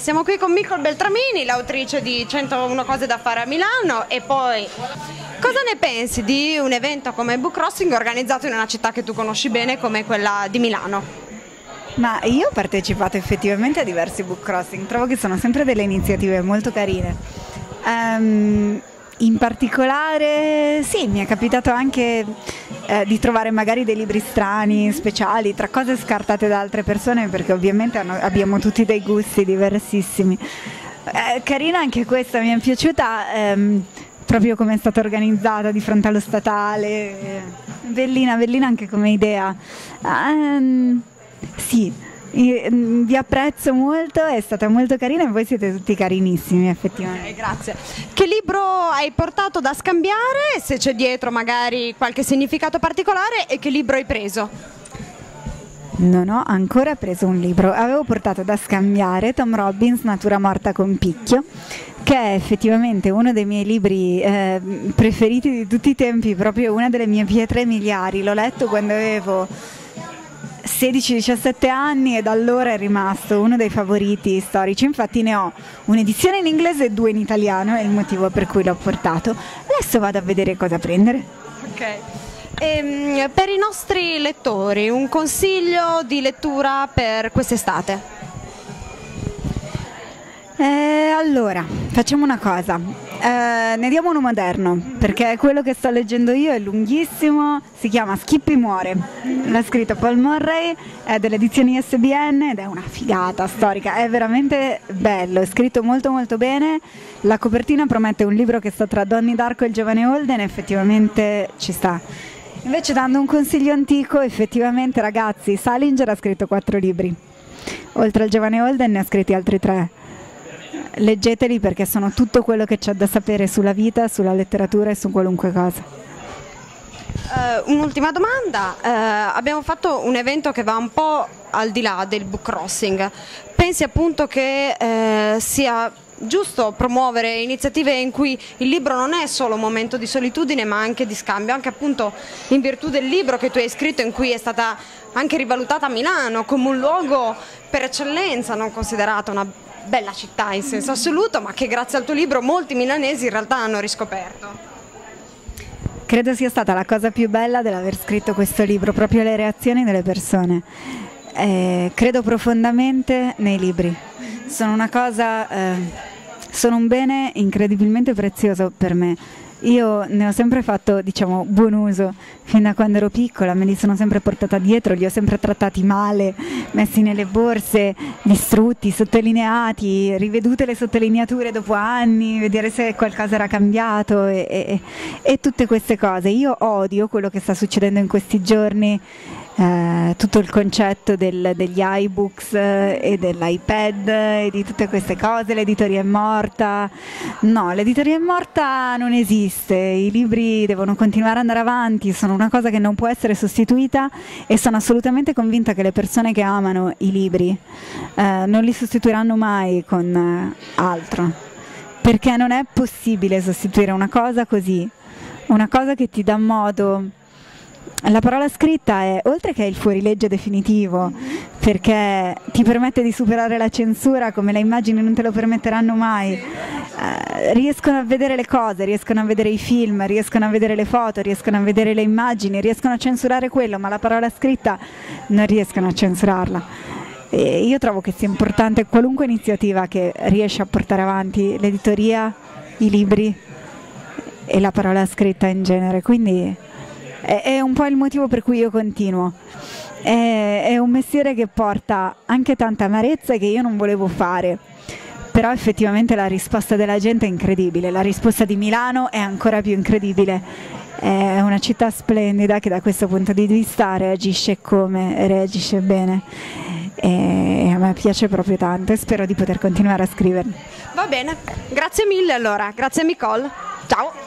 Siamo qui con Nicole Beltramini, l'autrice di 101 cose da fare a Milano e poi cosa ne pensi di un evento come Book Crossing organizzato in una città che tu conosci bene come quella di Milano? Ma io ho partecipato effettivamente a diversi book crossing, trovo che sono sempre delle iniziative molto carine. Um, in particolare sì, mi è capitato anche eh, di trovare magari dei libri strani, speciali, tra cose scartate da altre persone perché ovviamente hanno, abbiamo tutti dei gusti diversissimi. Eh, carina anche questa, mi è piaciuta ehm, proprio come è stata organizzata di fronte allo statale, bellina, bellina anche come idea. Um, sì, Mm, vi apprezzo molto, è stata molto carina e voi siete tutti carinissimi effettivamente. Okay, grazie. Che libro hai portato da scambiare, se c'è dietro magari qualche significato particolare e che libro hai preso? Non ho ancora preso un libro, avevo portato da scambiare Tom Robbins Natura morta con picchio, che è effettivamente uno dei miei libri eh, preferiti di tutti i tempi, proprio una delle mie pietre miliari, l'ho letto quando avevo 16-17 anni e da allora è rimasto uno dei favoriti storici, infatti ne ho un'edizione in inglese e due in italiano, è il motivo per cui l'ho portato. Adesso vado a vedere cosa prendere. Ok. Ehm, per i nostri lettori, un consiglio di lettura per quest'estate? Eh, allora, facciamo una cosa, eh, ne diamo uno moderno, perché quello che sto leggendo io è lunghissimo, si chiama Skippy muore, l'ha scritto Paul Murray, è delle edizioni ISBN ed è una figata storica, è veramente bello, è scritto molto molto bene, la copertina promette un libro che sta tra Donny Darko e il giovane Holden, effettivamente ci sta. Invece dando un consiglio antico, effettivamente ragazzi, Salinger ha scritto quattro libri, oltre al giovane Holden ne ha scritti altri tre leggeteli perché sono tutto quello che c'è da sapere sulla vita, sulla letteratura e su qualunque cosa. Uh, un'ultima domanda, uh, abbiamo fatto un evento che va un po' al di là del book crossing, pensi appunto che uh, sia giusto promuovere iniziative in cui il libro non è solo un momento di solitudine ma anche di scambio, anche appunto in virtù del libro che tu hai scritto in cui è stata anche rivalutata Milano come un luogo per eccellenza, non considerata una bella città in senso assoluto, ma che grazie al tuo libro molti milanesi in realtà hanno riscoperto. Credo sia stata la cosa più bella dell'aver scritto questo libro, proprio le reazioni delle persone. Eh, credo profondamente nei libri, sono una cosa, eh, sono un bene incredibilmente prezioso per me io ne ho sempre fatto, diciamo, buon uso fin da quando ero piccola, me li sono sempre portata dietro, li ho sempre trattati male, messi nelle borse, distrutti, sottolineati, rivedute le sottolineature dopo anni, vedere se qualcosa era cambiato e, e, e tutte queste cose. Io odio quello che sta succedendo in questi giorni eh, tutto il concetto del, degli iBooks eh, e dell'iPad e di tutte queste cose, l'editoria è morta. No, l'editoria è morta non esiste, i libri devono continuare ad andare avanti, sono una cosa che non può essere sostituita e sono assolutamente convinta che le persone che amano i libri eh, non li sostituiranno mai con eh, altro, perché non è possibile sostituire una cosa così, una cosa che ti dà modo la parola scritta è, oltre che il fuorilegge definitivo, perché ti permette di superare la censura come le immagini non te lo permetteranno mai, eh, riescono a vedere le cose, riescono a vedere i film, riescono a vedere le foto, riescono a vedere le immagini, riescono a censurare quello, ma la parola scritta non riescono a censurarla. E io trovo che sia importante qualunque iniziativa che riesce a portare avanti l'editoria, i libri e la parola scritta in genere. Quindi è, è un po' il motivo per cui io continuo. È, è un mestiere che porta anche tanta amarezza che io non volevo fare. Però effettivamente la risposta della gente è incredibile, la risposta di Milano è ancora più incredibile, è una città splendida che da questo punto di vista reagisce come reagisce bene. E a me piace proprio tanto e spero di poter continuare a scriverne. Va bene, grazie mille allora, grazie Nicole, ciao!